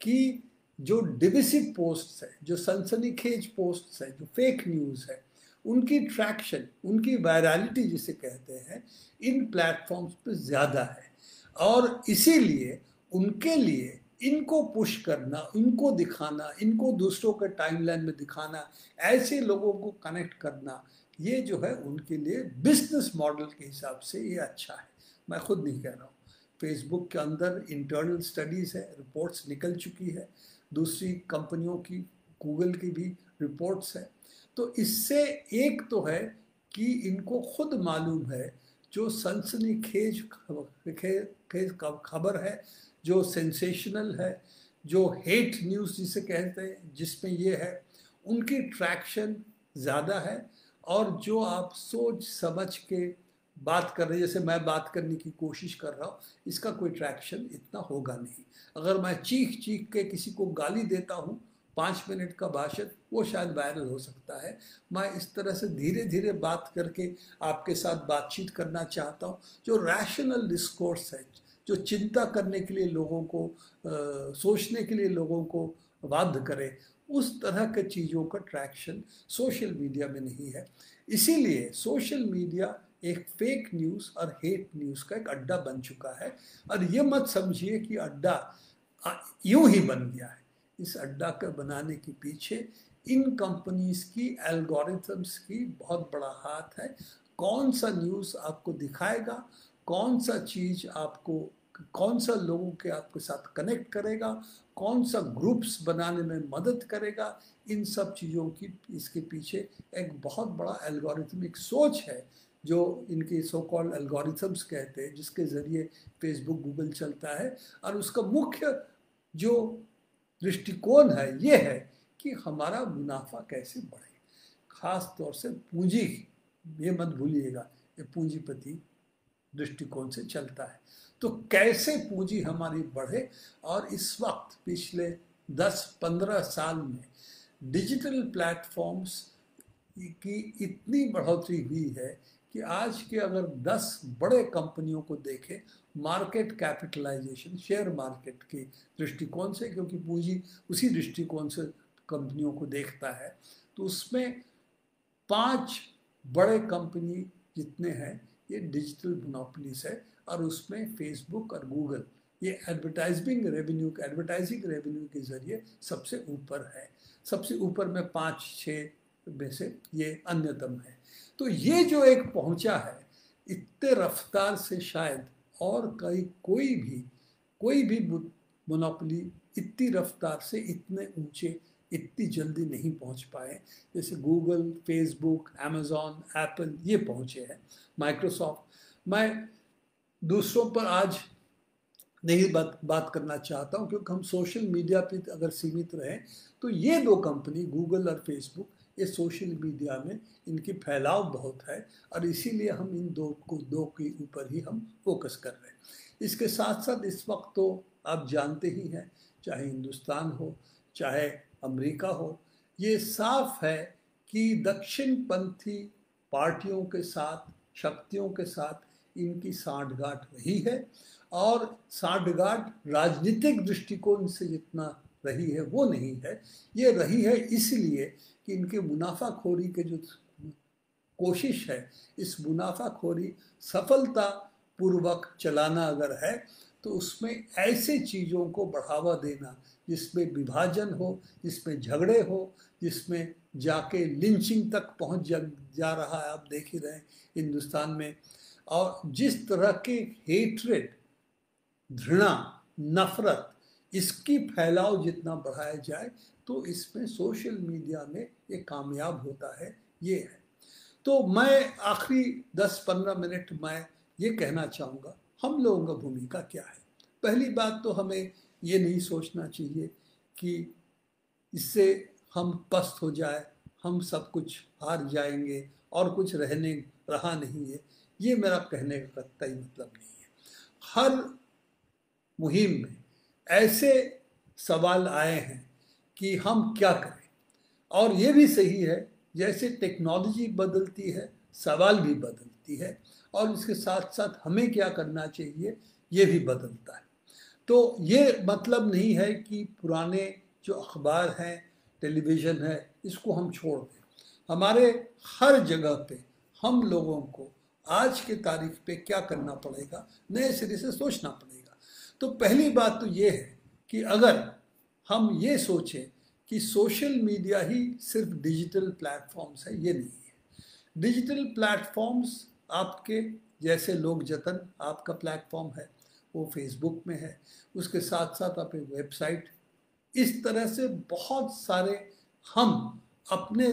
कि जो डिविसिव पोस्ट है, जो सनसनीखेज पोस्ट है, जो फेक न्यूज़ है, उनकी ट्रैक्शन उनकी वायरलिटी जिसे कहते हैं, इन प्लेटफॉर्म्स पे ज़्यादा है। और इसीलिए उनके लिए इनको पुश करना, इनको दिखाना, इनको दूसरों के टाइमलाइन में दिखाना, ऐसे लोगों को कनेक्ट करना ये जो है उनके लिए बिज़नेस मॉडल के हिसाब से ये अच्छा है। मैं खुद नहीं कह रहा हूँ। फेसबुक के अंदर इंटरनल स्टडीज़ है रिपोर्ट्स निकल चुकी है। दूसरी कंपनियों की गूगल की भी रिपोर्ट्स है। तो इससे एक तो है कि इनको खुद मालूम है जो सनसनी खेज खेज खबर है, जो सेंसेशनल है, जो हेट न्यूज़ जिसे कहते हैं, जिसमें ये है, उनकी ट्रैक्शन ज़्यादा है। और जो आप सोच समझ के बात कर रहे जैसे मैं बात करने की कोशिश कर रहा हूँ इसका कोई ट्रैक्शन इतना होगा नहीं। अगर मैं चीख चीख के किसी को गाली देता हूँ पाँच मिनट का भाषण वो शायद वायरल हो सकता है। मैं इस तरह से धीरे धीरे बात करके आपके साथ बातचीत करना चाहता हूँ। जो रैशनल डिस्कोर्स है जो चिंता करने के लिए लोगों को आ, सोचने के लिए लोगों को बाध्य करे उस तरह के चीज़ों का ट्रैक्शन सोशल मीडिया में नहीं है। इसीलिए सोशल मीडिया एक फेक न्यूज़ और हेट न्यूज़ का एक अड्डा बन चुका है। और ये मत समझिए कि अड्डा यूँ ही बन गया है। इस अड्डा के बनाने के पीछे इन कंपनीज़ की एल्गोरिथम्स की बहुत बड़ा हाथ है। कौन सा न्यूज़ आपको दिखाएगा, कौन सा चीज़ आपको कौन सा लोगों के आपके साथ कनेक्ट करेगा, कौन सा ग्रुप्स बनाने में मदद करेगा, इन सब चीज़ों की, इसके पीछे एक बहुत बड़ा एल्गोरिथमिक सोच है, जो इनके सो कॉल्ड एल्गोरिथम्स कहते हैं, जिसके ज़रिए फेसबुक गूगल चलता है। और उसका मुख्य जो दृष्टिकोण है, ये है कि हमारा मुनाफा कैसे बढ़े। खास तौर से पूंजी, ये मत भूलिएगा, ये पूंजीपति दृष्टिकोण से चलता है। तो कैसे पूंजी हमारी बढ़े? और इस वक्त पिछले 10-15 साल में डिजिटल प्लेटफॉर्म्स की इतनी बढ़ोतरी हुई है कि आज के अगर 10 बड़े कंपनियों को देखें मार्केट कैपिटलाइजेशन शेयर मार्केट के दृष्टिकोण से, क्योंकि पूंजी उसी दृष्टिकोण से कंपनियों को देखता है तो उसमें पाँच बड़े कंपनी जितने हैं, ये डिजिटल मोनोपलीज है। और उसमें फेसबुक और गूगल ये एडवर्टाइजिंग रेवेन्यू एडवर्टाइजिंग रेवेन्यू के ज़रिए सबसे ऊपर है। सबसे ऊपर में पाँच छः में से ये अन्यतम है। तो ये जो एक पहुँचा है, इतने रफ्तार से शायद और कई, कोई भी कोई भी मोनोपली इतनी रफ्तार से इतने ऊँचे, इतनी जल्दी नहीं पहुँच पाए। जैसे गूगल फेसबुक अमेज़ॉन एप्पल ये पहुँचे हैं। माइक्रोसॉफ्ट मैं दूसरों पर आज नहीं बात बात करना चाहता हूँ, क्योंकि हम सोशल मीडिया पे अगर सीमित रहें तो ये दो कंपनी, गूगल और फेसबुक, ये सोशल मीडिया में इनकी फैलाव बहुत है, और इसीलिए हम इन दो को, दो के ऊपर ही हम फोकस कर रहे हैं। इसके साथ साथ इस वक्त तो आप जानते ही हैं, चाहे हिंदुस्तान हो, चाहे अमेरिका हो, ये साफ़ है कि दक्षिणपंथी पार्टियों के साथ, शक्तियों के साथ इनकी साठगांठ रही है और साठगांठ राजनीतिक दृष्टिकोण से जितना रही है वो नहीं है। ये रही है इसलिए कि इनके मुनाफाखोरी के जो कोशिश है इस मुनाफाखोरी सफलता पूर्वक चलाना अगर है तो उसमें ऐसे चीज़ों को बढ़ावा देना जिसमें विभाजन हो जिसमें झगड़े हो जिसमें जाके लिंचिंग तक पहुँच जा, जा रहा है। आप देख ही रहे हैं हिंदुस्तान में और जिस तरह के हेट्रेड घृणा, नफरत, इसकी फैलाव जितना बढ़ाया जाए तो इसमें सोशल मीडिया में ये कामयाब होता है, ये है। तो मैं आखिरी 10-15 मिनट मैं ये कहना चाहूँगा, हम लोगों का भूमिका क्या है? पहली बात तो हमें ये नहीं सोचना चाहिए कि इससे हम पस्त हो जाए, हम सब कुछ हार जाएँगे और कुछ रहने, रहा नहीं है। ये मेरा कहने का कतई मतलब नहीं है। हर मुहिम में ऐसे सवाल आए हैं कि हम क्या करें। और ये भी सही है, जैसे टेक्नोलॉजी बदलती है, सवाल भी बदलती है, और इसके साथ साथ हमें क्या करना चाहिए, ये भी बदलता है। तो ये मतलब नहीं है कि पुराने जो अखबार हैं, टेलीविज़न है, इसको हम छोड़ दें। हमारे हर जगह पे हम लोगों को आज के तारीख पे क्या करना पड़ेगा? नए सिरे से सोचना पड़ेगा। तो पहली बात तो ये है कि अगर हम ये सोचें कि सोशल मीडिया ही सिर्फ़ डिजिटल प्लेटफॉर्म्स है, ये नहीं है। डिजिटल प्लेटफॉर्म्स आपके जैसे लोग जतन, आपका प्लेटफॉर्म है, वो फेसबुक में है, उसके साथ साथ आपकी वेबसाइट, इस तरह से बहुत सारे हम अपने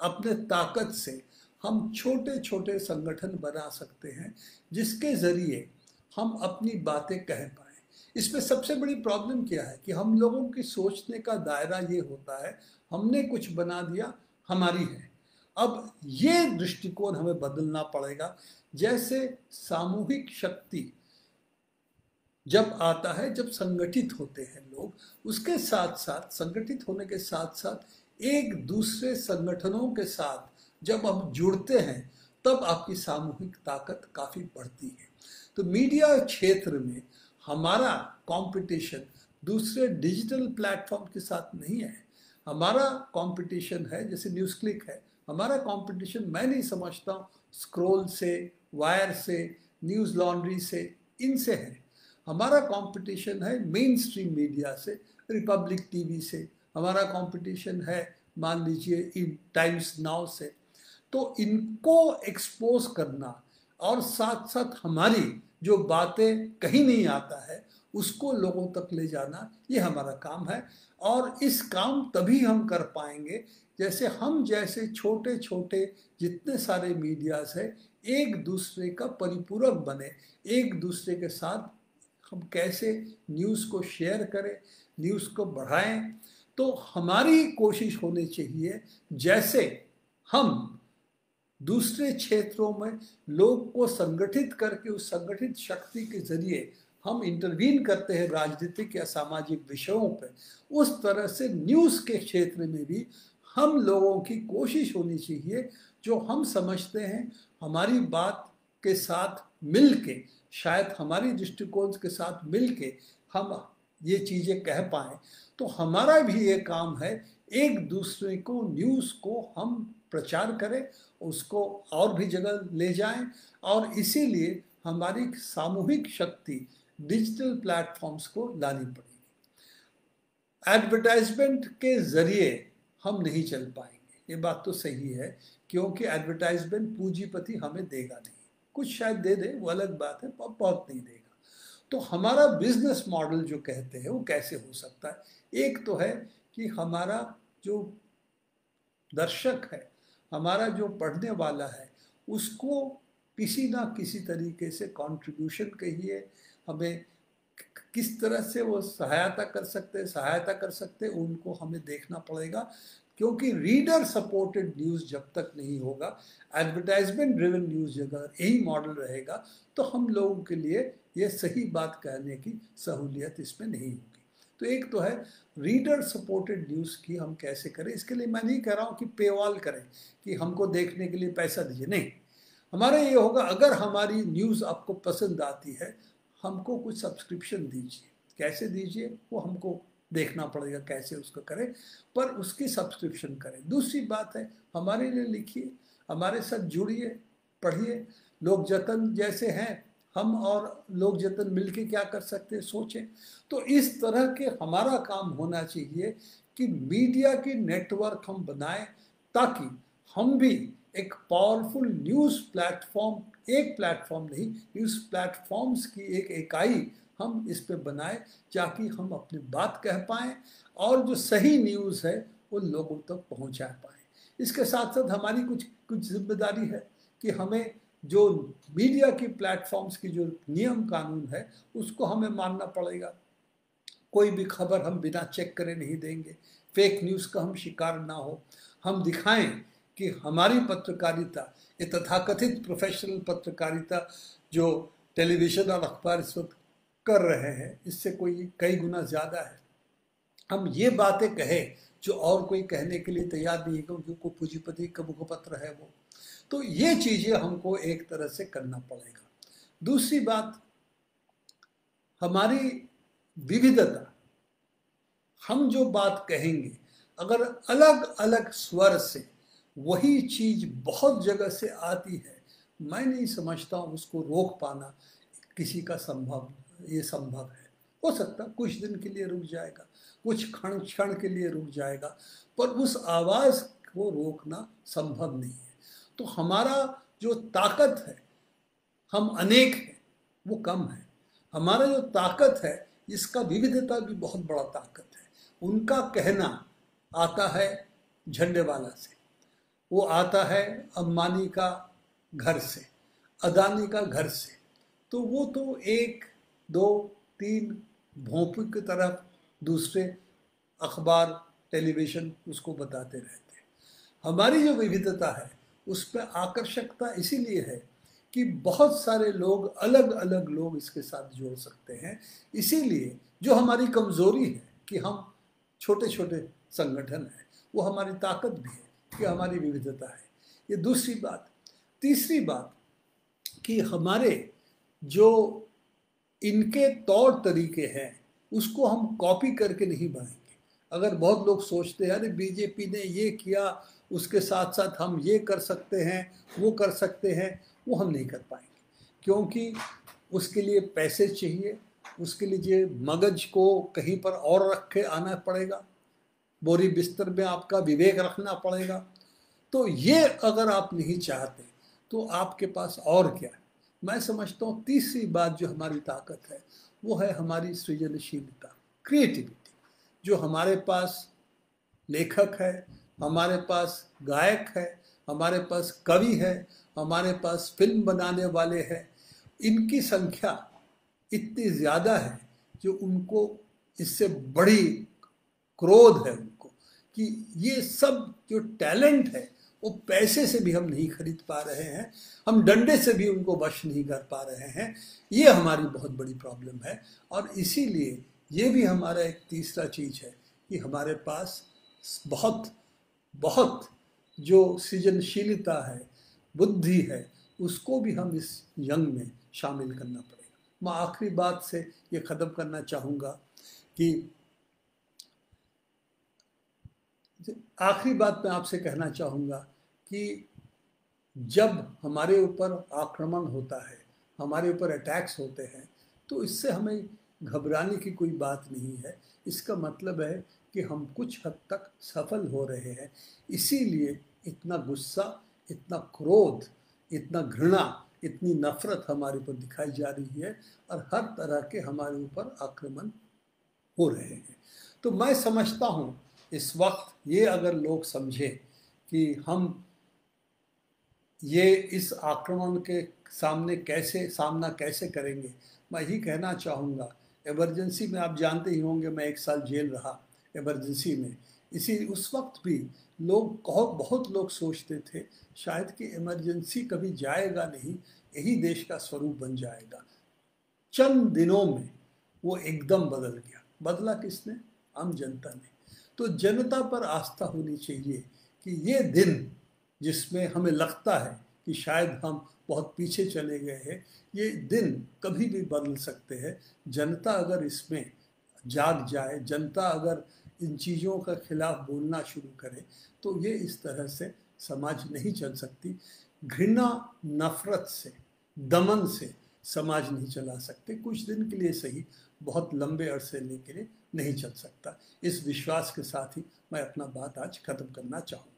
अपने ताकत से हम छोटे छोटे संगठन बना सकते हैं, जिसके ज़रिए हम अपनी बातें कह पाए। इसमें सबसे बड़ी प्रॉब्लम क्या है कि हम लोगों की सोचने का दायरा ये होता है, हमने कुछ बना दिया, हमारी है। अब ये दृष्टिकोण हमें बदलना पड़ेगा। जैसे सामूहिक शक्ति जब आता है, जब संगठित होते हैं लोग, उसके साथ साथ संगठित होने के साथ साथ एक दूसरे संगठनों के साथ जब हम जुड़ते हैं, तब आपकी सामूहिक ताकत काफ़ी बढ़ती है। तो मीडिया क्षेत्र में हमारा कंपटीशन दूसरे डिजिटल प्लेटफॉर्म के साथ नहीं है। हमारा कंपटीशन है, जैसे न्यूज़ क्लिक है। हमारा कंपटीशन मैं नहीं समझता स्क्रोल से वायर से न्यूज़ लॉन्ड्री से, इनसे है। हमारा कंपटीशन है मेन स्ट्रीम मीडिया से रिपब्लिक टीवी से। हमारा कंपटीशन है, मान लीजिए टाइम्स नाउ से। तो इनको एक्सपोज करना और साथ साथ हमारी जो बातें कहीं नहीं आता है, उसको लोगों तक ले जाना, ये हमारा काम है। और इस काम तभी हम कर पाएँगे जैसे हम जैसे छोटे छोटे जितने सारे मीडियाज है एक दूसरे का परिपूरक बने एक दूसरे के साथ हम कैसे न्यूज़ को शेयर करें न्यूज़ को बढ़ाएँ। तो हमारी कोशिश होनी चाहिए जैसे हम दूसरे क्षेत्रों में लोग को संगठित करके, उस संगठित शक्ति के ज़रिए हम इंटरवीन करते हैं राजनीतिक या सामाजिक विषयों पर उस तरह से न्यूज़ के क्षेत्र में भी हम लोगों की कोशिश होनी चाहिए, जो हम समझते हैं, हमारी बात के साथ मिल के शायद हमारी दृष्टिकोण के साथ मिल के हम ये चीज़ें कह पाए। तो हमारा भी ये काम है, एक दूसरे को न्यूज़ को हम प्रचार करें, उसको और भी जगह ले जाएँ और इसीलिए हमारी सामूहिक शक्ति डिजिटल प्लेटफॉर्म्स को लानी पड़ेगी। एडवर्टाइजमेंट के ज़रिए हम नहीं चल पाएँगे। ये बात तो सही है, क्योंकि एडवर्टाइजमेंट पूंजीपति हमें देगा नहीं। कुछ शायद दे दे, वो अलग बात है बहुत नहीं देगा। तो हमारा बिज़नेस मॉडल जो कहते हैं, वो कैसे हो सकता है? एक तो है कि हमारा जो दर्शक है हमारा जो पढ़ने वाला है, उसको किसी ना किसी तरीके से कंट्रीब्यूशन कहिए, हमें किस तरह से वो सहायता कर सकते सहायता कर सकते उनको हमें देखना पड़ेगा, क्योंकि रीडर सपोर्टेड न्यूज़ जब तक नहीं होगा एडवर्टाइजमेंट ड्रिवन न्यूज़ अगर यही मॉडल रहेगा तो हम लोगों के लिए ये सही बात कहने की सहूलियत इसमें नहीं होगी। तो एक तो है रीडर सपोर्टेड न्यूज़ की हम कैसे करें? इसके लिए मैं नहीं कह रहा हूँ कि पेवाल करें, कि हमको देखने के लिए पैसा दीजिए। नहीं, हमारा ये होगा, अगर हमारी न्यूज़ आपको पसंद आती है, हमको कुछ सब्सक्रिप्शन दीजिए। कैसे दीजिए? वो हमको देखना पड़ेगा, कैसे उसको करें, पर उसकी सब्सक्रिप्शन करें। दूसरी बात है, हमारे लिए लिखिए, हमारे साथ जुड़िए, पढ़िए। लोग जतन जैसे हैं हम और लोग जतन मिल के क्या कर सकते हैं? सोचें। तो इस तरह के हमारा काम होना चाहिए कि मीडिया की नेटवर्क हम बनाएँ ताकि हम भी एक पावरफुल न्यूज़ प्लेटफॉर्म एक प्लेटफॉर्म नहीं न्यूज़ प्लेटफॉर्म्स की एक इकाई हम इस पे बनाए ताकि हम अपनी बात कह पाएँ और जो सही न्यूज़ है, वो लोगों तक तो पहुँचा पाएँ। इसके साथ साथ हमारी कुछ कुछ ज़िम्मेदारी है कि हमें जो मीडिया की प्लेटफॉर्म्स की जो नियम कानून है, उसको हमें मानना पड़ेगा। कोई भी खबर हम बिना चेक करे नहीं देंगे। फेक न्यूज़ का हम शिकार ना हो। हम दिखाएँ कि हमारी पत्रकारिता, ये तथाकथित प्रोफेशनल पत्रकारिता जो टेलीविज़न और अखबार इस वक्त कर रहे हैं, इससे कोई कई गुना ज़्यादा है। हम ये बातें कहें, जो और कोई कहने के लिए तैयार नहीं है, क्योंकि को पूंजीपति का मुखपत्र है वो। तो ये चीज़ें हमको एक तरह से करना पड़ेगा। दूसरी बात, हमारी विविधता। हम जो बात कहेंगे, अगर अलग अलग स्वर से वही चीज़ बहुत जगह से आती है, मैं नहीं समझता उसको रोक पाना किसी का संभव, ये संभव है। हो सकता कुछ दिन के लिए रुक जाएगा, कुछ क्षण क्षण के लिए रुक जाएगा, पर उस आवाज़ को रोकना संभव नहीं है। तो हमारा जो ताकत है, हम अनेक हैं, वो कम है। हमारा जो ताकत है, इसका विविधता भी बहुत बड़ा ताकत है। उनका कहना आता है झंडे वाला से। वो आता है अम्बानी का घर से, अदानी का घर से। तो वो तो एक, दो, तीन भोंपू की तरफ़ दूसरे अखबार, टेलीविज़न उसको बताते रहते हैं। हमारी जो विविधता है उस पर आकर्षकता इसीलिए है कि बहुत सारे लोग अलग अलग लोग इसके साथ जोड़ सकते हैं। इसीलिए जो हमारी कमज़ोरी है कि हम छोटे छोटे संगठन हैं, वो हमारी ताकत भी है कि हमारी विविधता है। ये दूसरी बात। तीसरी बात कि हमारे जो इनके तौर तरीके हैं, उसको हम कॉपी करके नहीं बढ़ाएँगे अगर बहुत लोग सोचते हैं, अरे, बीजेपी ने ये किया उसके साथ साथ हम ये कर सकते हैं, वो कर सकते हैं, वो हम नहीं कर पाएँगे। क्योंकि उसके लिए पैसे चाहिए, उसके लिए मगज को कहीं पर और रख के आना पड़ेगा, बोरी बिस्तर में आपका विवेक रखना पड़ेगा। तो ये अगर आप नहीं चाहते तो आपके पास और क्या है? मैं समझता हूँ तीसरी बात जो हमारी ताकत है, वो है हमारी सृजनशीलता क्रिएटिविटी जो हमारे पास लेखक है हमारे पास गायक है, हमारे पास कवि है, हमारे पास फ़िल्म बनाने वाले हैं। इनकी संख्या इतनी ज़्यादा है जो उनको इससे बड़ी क्रोध है उनको कि ये सब जो टैलेंट है, वो पैसे से भी हम नहीं खरीद पा रहे हैं, हम डंडे से भी उनको वश नहीं कर पा रहे हैं। ये हमारी बहुत बड़ी प्रॉब्लम है और इसीलिए ये भी हमारा एक तीसरा चीज़ है कि हमारे पास बहुत बहुत जो सृजनशीलता है, बुद्धि है, उसको भी हम इस यंग में शामिल करना पड़ेगा। मैं आखिरी बात से ये ख़त्म करना चाहूँगा कि आखिरी बात मैं आपसे कहना चाहूँगा कि जब हमारे ऊपर आक्रमण होता है, हमारे ऊपर अटैक्स होते हैं तो इससे हमें घबराने की कोई बात नहीं है। इसका मतलब है कि हम कुछ हद तक सफल हो रहे हैं। इसीलिए इतना गुस्सा, इतना क्रोध, इतना घृणा, इतनी नफरत हमारे ऊपर दिखाई जा रही है और हर तरह के हमारे ऊपर आक्रमण हो रहे हैं। तो मैं समझता हूँ, इस वक्त ये अगर लोग समझें कि हम ये इस आक्रमण के सामने कैसे, सामना कैसे करेंगे, मैं यही कहना चाहूँगा। एमरजेंसी में आप जानते ही होंगे, मैं एक साल जेल रहा। एमरजेंसी में। इसी, उस वक्त भी लोग बहुत बहुत लोग सोचते थे, शायद कि इमरजेंसी कभी जाएगा नहीं, यही देश का स्वरूप बन जाएगा। चंद दिनों में वो एकदम बदल गया। बदला किसने? आम जनता ने। तो जनता पर आस्था होनी चाहिए कि ये दिन जिसमें हमें लगता है कि शायद हम बहुत पीछे चले गए हैं, ये दिन कभी भी बदल सकते हैं। जनता अगर इसमें जाग जाए, जनता अगर इन चीज़ों का खिलाफ बोलना शुरू करें तो ये इस तरह से समाज नहीं चल सकती। घृणा, नफरत से, दमन से समाज नहीं चला सकते। कुछ दिन के लिए सही, बहुत लंबे अरसे के लिए नहीं चल सकता। इस विश्वास के साथ ही मैं अपना बात आज खत्म करना चाहूँगा।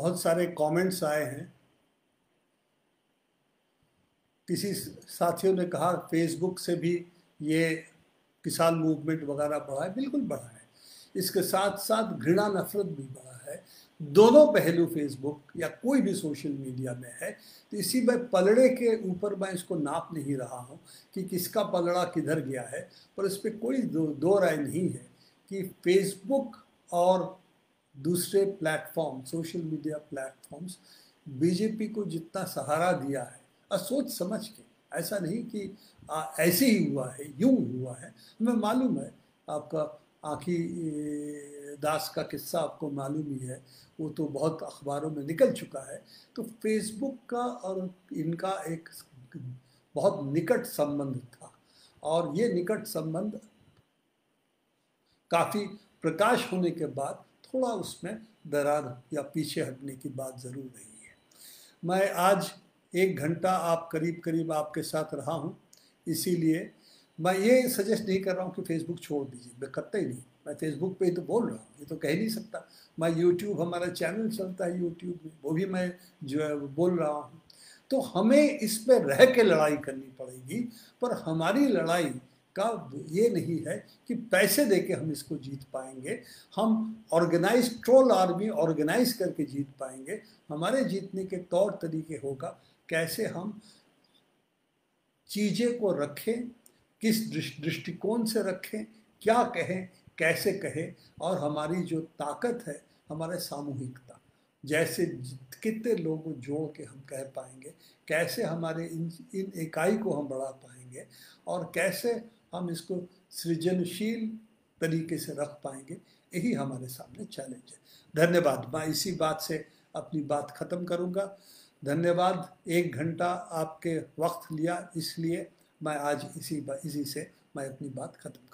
बहुत सारे कमेंट्स आए हैं। किसी साथियों ने कहा फेसबुक से भी ये किसान मूवमेंट वगैरह बढ़ा है। बिल्कुल बढ़ा है। इसके साथ साथ घृणा नफरत भी बढ़ा है। दोनों पहलू फेसबुक या कोई भी सोशल मीडिया में है तो इसी में पलड़े के ऊपर मैं इसको नाप नहीं रहा हूँ कि किसका पलड़ा किधर गया है पर इस पर कोई दो, दो राय नहीं है कि फेसबुक और दूसरे platform social media platforms BJP को जितना सहारा दिया है और सोच समझ के। ऐसा नहीं कि आ, ऐसे ही हुआ है यूँ हुआ है। हमें मालूम है आपका आखी दास का किस्सा आपको मालूम ही है वो तो बहुत अखबारों में निकल चुका है। तो फेसबुक का और इनका एक बहुत निकट संबंध था। और ये निकट संबंध काफ़ी प्रकाश होने के बाद थोड़ा उसमें दरार या पीछे हटने की बात ज़रूर रही है। मैं आज एक घंटा आप करीब करीब आपके साथ रहा हूँ, इसीलिए मैं ये सजेस्ट नहीं कर रहा हूँ कि फेसबुक छोड़ दीजिए। मैं करता ही नहीं। मैं फेसबुक पे ही तो बोल रहा हूँ, ये तो कह नहीं सकता। मैं यूट्यूब हमारा चैनल चलता है यूट्यूब में, वो भी मैं जो है वो बोल रहा हूँ। तो हमें इस पर रह के लड़ाई करनी पड़ेगी, पर हमारी लड़ाई का ये नहीं है कि पैसे दे के हम इसको जीत पाएँगे। हम ऑर्गेनाइज ट्रोल आर्मी ऑर्गेनाइज करके जीत पाएँगे। हमारे जीतने के तौर तरीके होगा कैसे हम चीज़ें को रखें, किस दृष्टिकोण से रखें, क्या कहें, कैसे कहें, और हमारी जो ताकत है, हमारे सामूहिकता, जैसे कितने लोगों जोड़ के हम कह पाएँगे, कैसे हमारे इन इन इकाई को हम बढ़ा पाएँगे, और कैसे हम इसको सृजनशील तरीके से रख पाएँगे। यही हमारे सामने चैलेंज है। धन्यवाद। मैं इसी बात से अपनी बात ख़त्म करूँगा। धन्यवाद। एक घंटा आपके वक्त लिया, इसलिए मैं आज इसी इसी से मैं अपनी बात ख़त्म